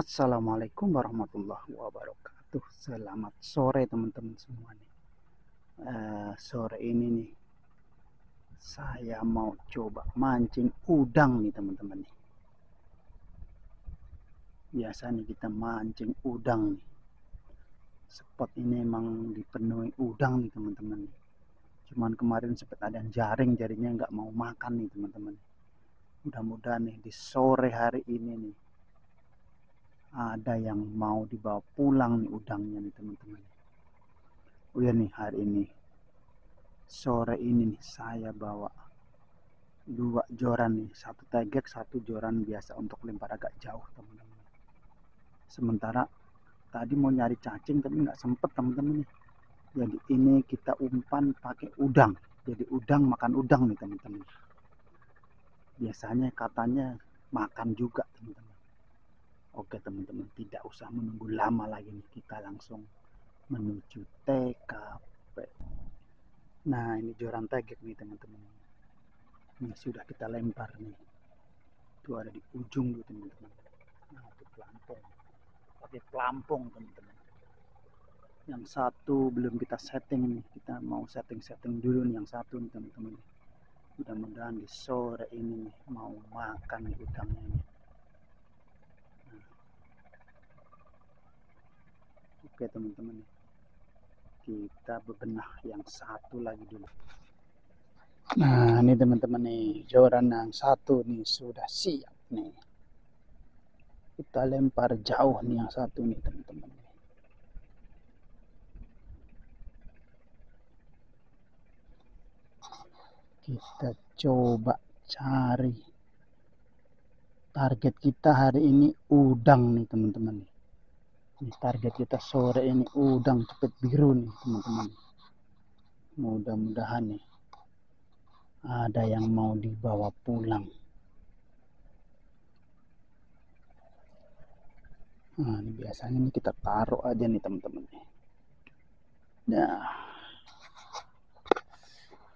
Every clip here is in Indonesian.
Assalamualaikum warahmatullahi wabarakatuh. Selamat sore teman-teman semua nih. Uh, sore ini nih saya mau coba mancing udang nih teman-teman nih. Biasa nih kita mancing udang nih. Spot ini emang dipenuhi udang nih teman-teman nih. Cuman kemarin sempat ada jaring, jaringnya nggak mau makan nih teman-teman. Mudah-mudahan nih di sore hari ini nih ada yang mau dibawa pulang nih udangnya nih teman-teman. Oh ya nih hari ini sore ini nih saya bawa dua joran nih. Satu tegek satu joran biasa untuk lempar agak jauh teman-teman. Sementara tadi mau nyari cacing tapi nggak sempet teman-teman nih. Jadi ini kita umpan pakai udang. Jadi udang makan udang nih teman-teman. Biasanya katanya makan juga teman-teman Oke teman-teman, tidak usah menunggu lama lagi nih, kita langsung menuju TKP. Nah ini joran tegek nih teman-teman. Ini sudah kita lempar nih. Itu ada di ujung tuh teman-teman. Nah itu pelampung. Pakai pelampung teman-teman. Yang satu belum kita setting nih. Kita mau setting-setting dulu nih yang satu nih teman-teman. Mudah-mudahan di sore ini nih mau makan nih udangnya nih. Oke teman-teman kita bebenah yang satu lagi dulu. Nah ini teman-teman nih joran yang satu nih sudah siap nih. Kita lempar jauh nih yang satu nih teman-teman kita coba cari target kita hari ini udang nih teman-teman target kita sore ini udang cepet biru nih teman-teman. Mudah-mudahan nih ada yang mau dibawa pulang. Nah ini biasanya nih kita taruh aja nih teman-teman. Nah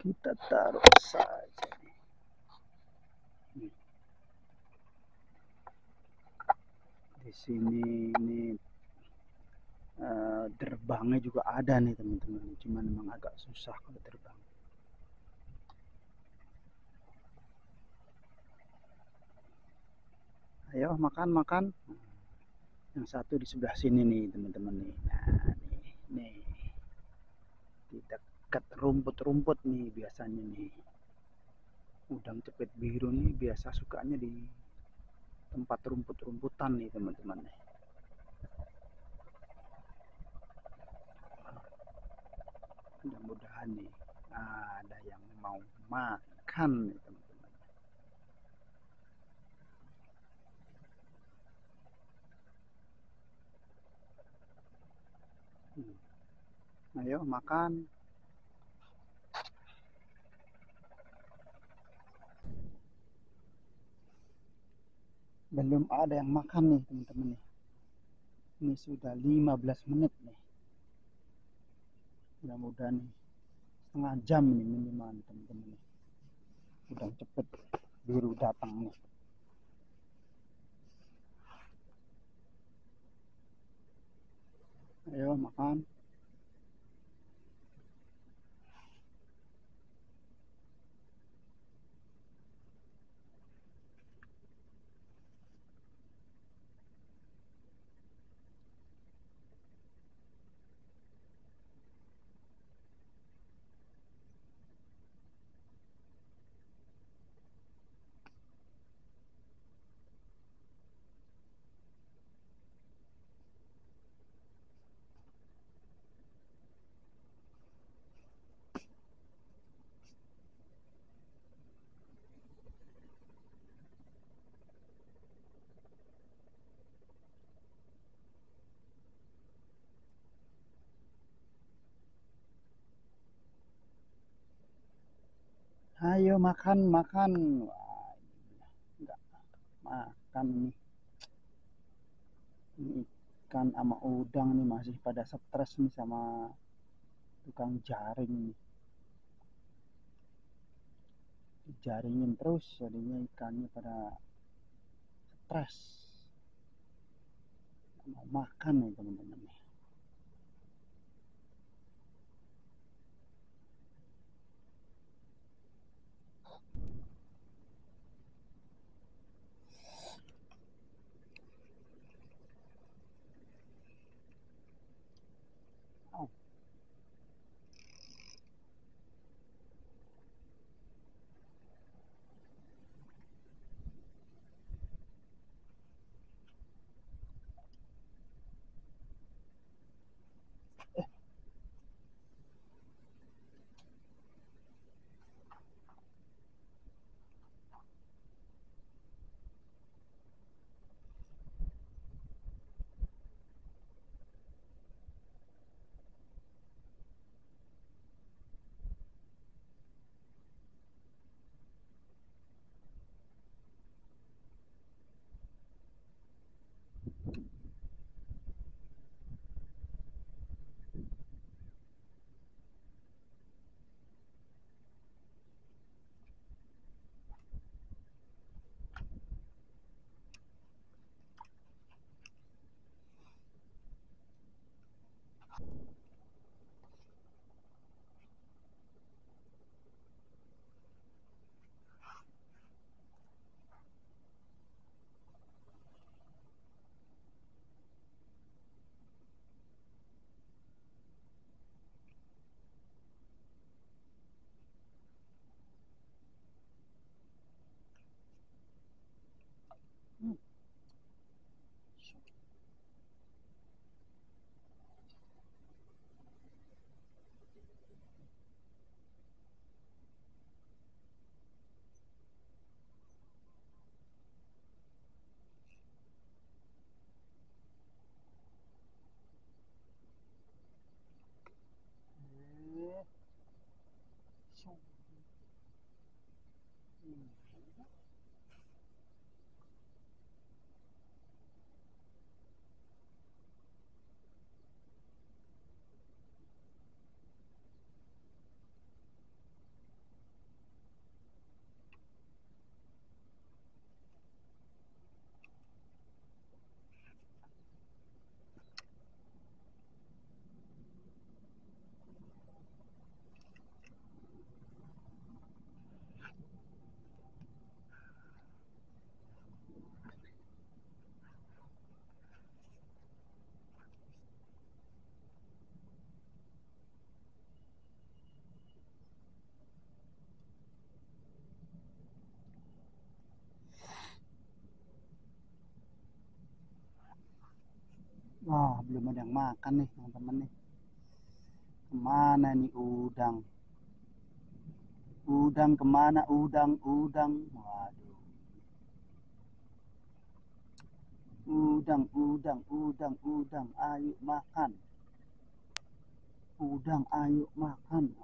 kita taruh saja di sini ini uh, terbangnya juga ada nih teman-teman. Cuman memang agak susah kalau terbang. Ayo makan makan. Yang satu di sebelah sini nih teman-teman nih. Nah nih nih. Di dekat rumput-rumput nih biasanya nih. Udang cepet biru nih biasa sukanya di tempat rumput-rumputan nih teman-teman nih mudah-mudahan nih ada yang mau makan nih teman-teman. Hmm. ayo makan. Belum ada yang makan nih teman-teman nih. Ini sudah 15 menit nih mudah-mudahan setengah jam ini minimal teman-teman. Udah cepet biru datang nih. Ayo makan ayo makan makan. Makan nih. Ini ikan sama udang nih masih pada stres nih sama tukang jaring nih. Jaringin terus jadinya ikannya pada stres. Mau makan nih teman-teman nih belum ada yang makan nih teman-teman nih. Ke mana nih udang? Udang ke mana? Udang, udang. Waduh. Udang, udang, udang, udang. Ayo makan. Udang, ayo makan.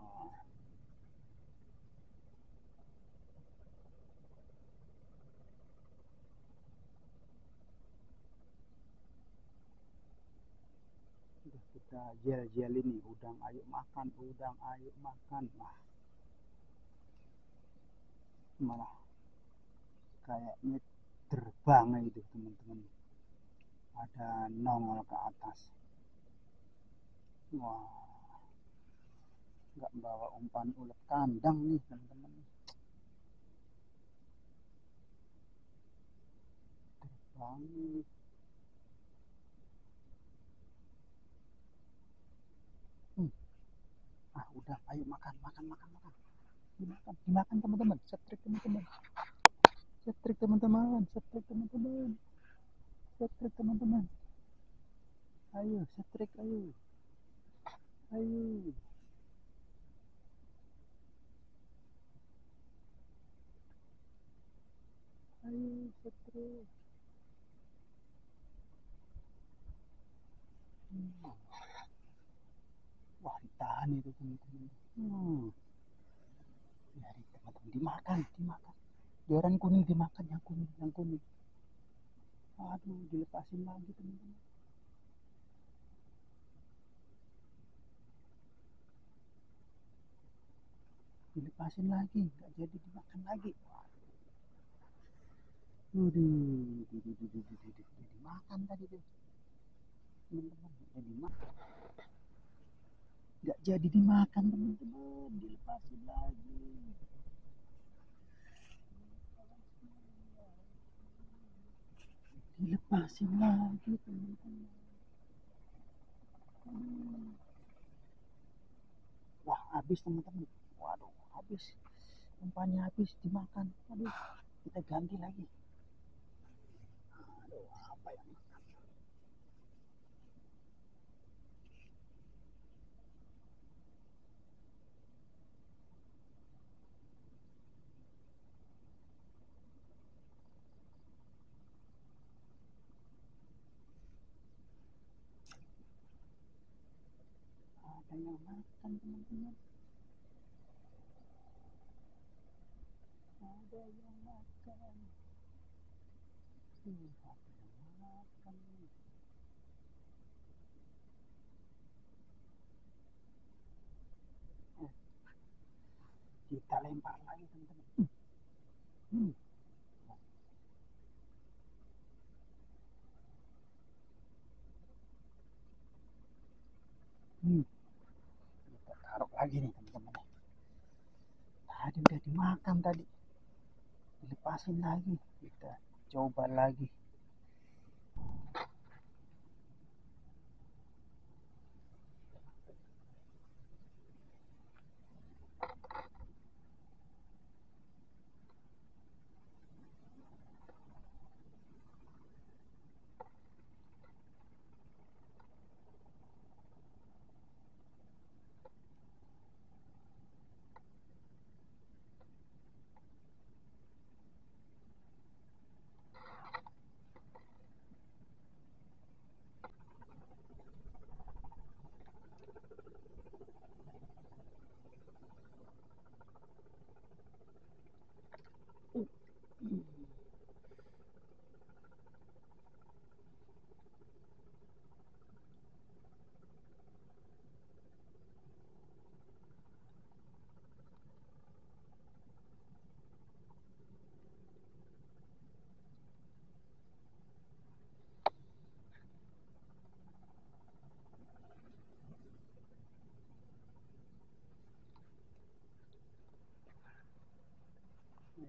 kita jel-jel ini udang ayo makan udang ayo makan. Nah malah kayaknya terbang itu teman-teman. Ada nongol ke atas. Wah. Nggak bawa umpan ulet kandang nih teman-teman. Terbang nih ayo makan makan makan makan. Dimakan dimakan teman-teman. Setrik teman-teman. Setrik teman-teman. Setrik teman-teman. Setrik teman-teman. Ayo setrik ayo. Ayo. Ayo setrik hmm itu teman-teman hmm. biarin teman-teman dimakan dimakan joran kuning dimakan yang kuning yang kuning aduh dilepasin lagi teman-teman dilepasin lagi nggak jadi dimakan lagi Waduh, tadi tuh. teman-teman nggak jadi dimakan teman-teman. Dilepasin lagi. Dilepasin lagi teman-teman. Wah habis teman-teman. Waduh habis. Umpannya habis dimakan. Aduh kita ganti lagi. Aduh apa yang yang makan teman-teman ada yang makan hmm, ada yang makan eh, kita lempar lagi teman-teman hmm. Hmm. kita taruh lagi nih teman-teman tadi udah dimakan tadi. Dilepasin lagi. Kita coba lagi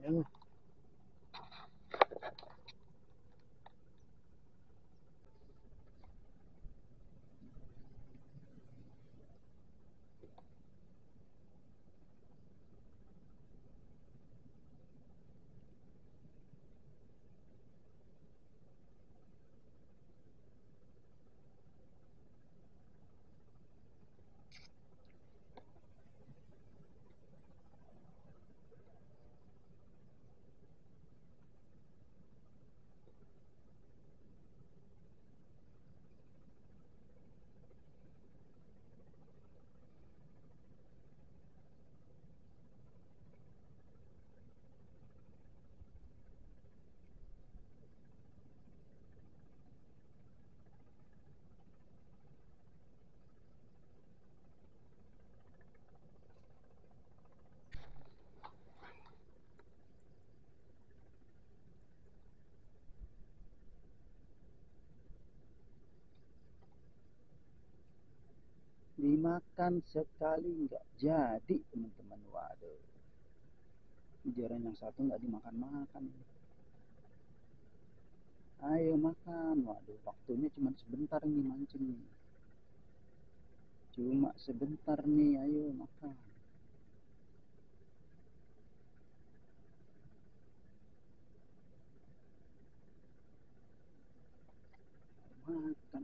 Ayo. Dimakan sekali nggak jadi teman-teman. Waduh. Jaran yang satu nggak dimakan makan ayo makan. Waduh waktunya cuma sebentar nih mancing nih. Cuma sebentar nih ayo makan. Makan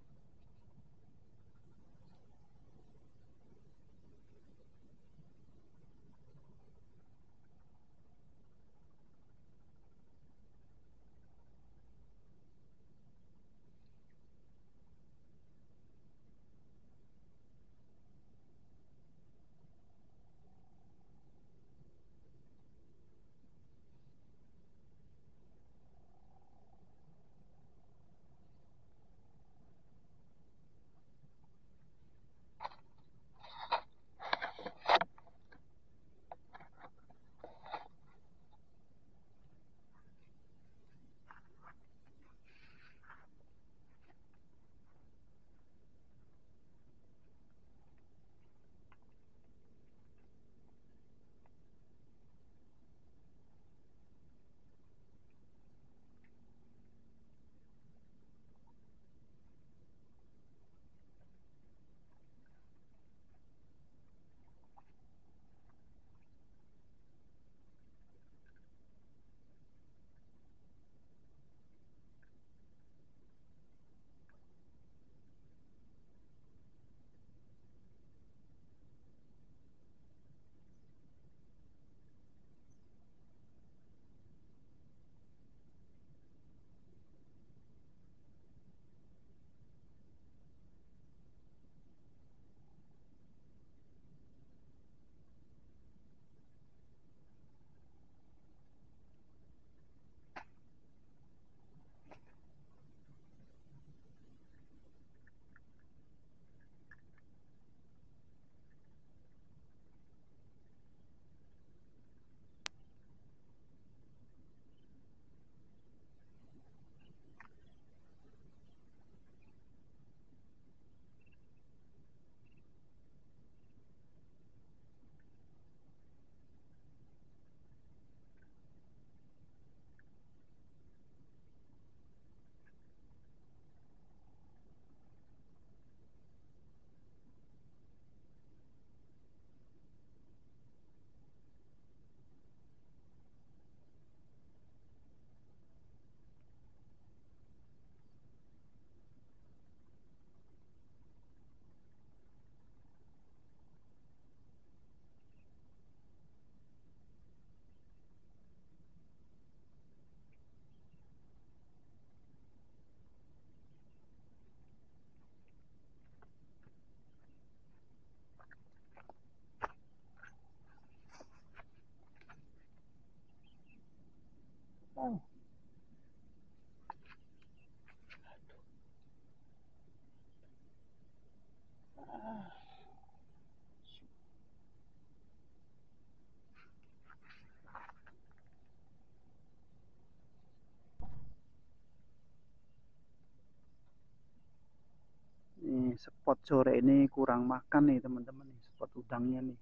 spot sore ini kurang makan nih teman-teman nih spot udangnya nih.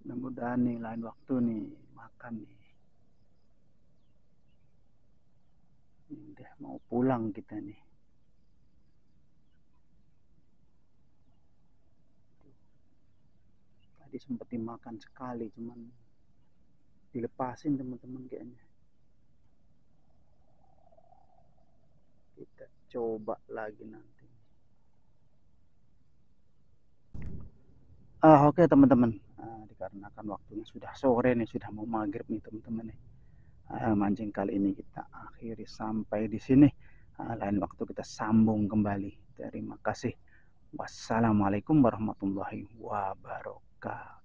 Mudah-mudahan nih lain waktu nih makan nih. Udah mau pulang kita nih. Tadi sempat dimakan sekali cuman dilepasin teman-teman kayaknya. Kita coba lagi nanti ah oke okay, teman-teman. Ah, dikarenakan waktunya sudah sore nih sudah mau maghrib nih teman-teman nih. Ah, mancing kali ini kita akhiri sampai di sini. Ah, lain waktu kita sambung kembali. Terima kasih. Wassalamualaikum warahmatullahi wabarakatuh